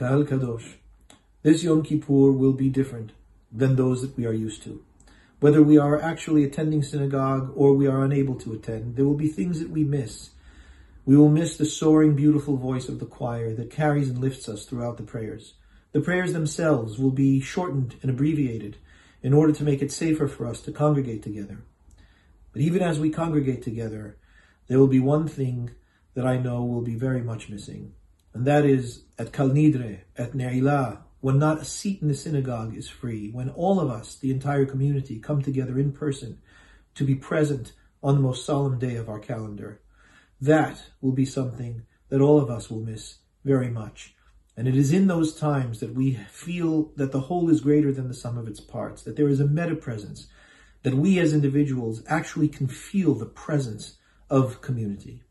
Kahal Kadosh. This Yom Kippur will be different than those that we are used to. Whether we are actually attending synagogue or we are unable to attend, there will be things that we miss. We will miss the soaring, beautiful voice of the choir that carries and lifts us throughout the prayers. The prayers themselves will be shortened and abbreviated in order to make it safer for us to congregate together. But even as we congregate together, there will be one thing that I know will be very much missing, and that is at Kol Nidre, at Ne'ilah, when not a seat in the synagogue is free, when all of us, the entire community, come together in person to be present on the most solemn day of our calendar. That will be something that all of us will miss very much. And it is in those times that we feel that the whole is greater than the sum of its parts, that there is a meta presence, that we as individuals actually can feel the presence of community.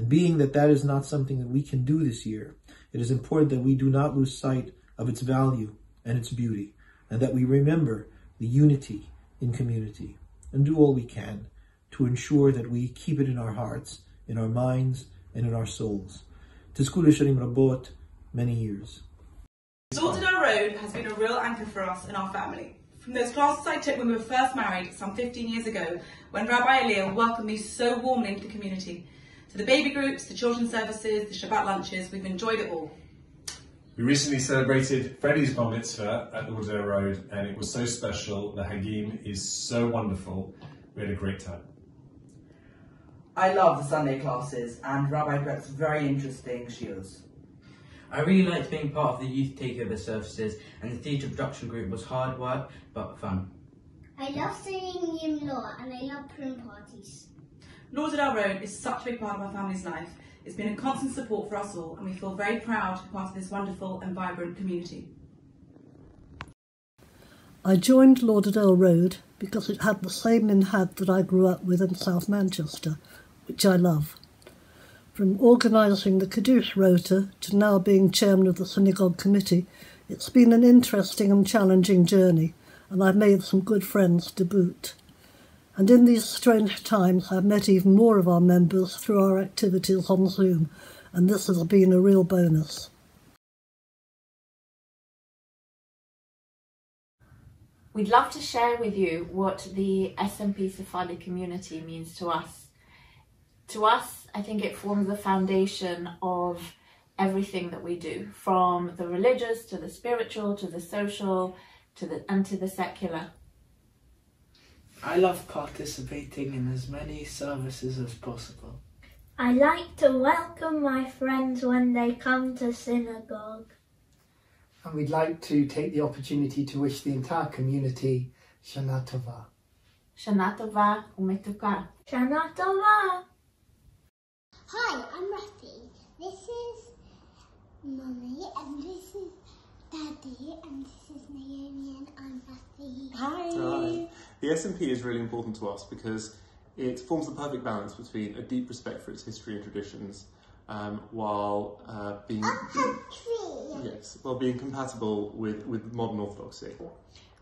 And being that that is not something that we can do this year, it is important that we do not lose sight of its value and its beauty, and that we remember the unity in community and do all we can to ensure that we keep it in our hearts, in our minds, and in our souls. Tizku Sharim Rabot, many years. Lauderdale Road has been a real anchor for us and our family. From those classes I took when we were first married some 15 years ago, when Rabbi Eliel welcomed me so warmly into the community, to the baby groups, the children's services, the Shabbat lunches, we've enjoyed it all. We recently celebrated Freddie's bar mitzvah at Lauderdale Road and it was so special. The Hagim is so wonderful. We had a great time. I love the Sunday classes and Rabbi Brett's very interesting shiurs. I really liked being part of the youth takeover services and the theatre production group was hard work but fun. I love singing Yom Law and I love Purim parties. Lauderdale Road is such a big part of our family's life. It's been a constant support for us all and we feel very proud to be part of this wonderful and vibrant community. I joined Lauderdale Road because it had the same minhag that I grew up with in South Manchester, which I love. From organising the Kiddush Rota to now being chairman of the synagogue committee, it's been an interesting and challenging journey, and I've made some good friends to boot. And in these strange times, I've met even more of our members through our activities on Zoom, and this has been a real bonus. We'd love to share with you what the S&P Sephardi community means to us. To us, I think it forms the foundation of everything that we do, from the religious to the spiritual to the social to the and to the secular. I love participating in as many services as possible. I like to welcome my friends when they come to synagogue. And we'd like to take the opportunity to wish the entire community Shana Tova. Shana Tova umetuka. Shana Tova. Hi, I'm Rafi. This is Mummy, and this is Daddy, and this is Naomi, and I'm Rafi. Hi. Hi. The S&P is really important to us because it forms the perfect balance between a deep respect for its history and traditions, um, while uh, being yes, while being compatible with with modern orthodoxy.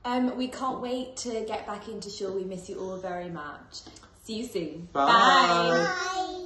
Um, we can't wait to get back into shul. We miss you all very much. See you soon. Bye. Bye. Bye.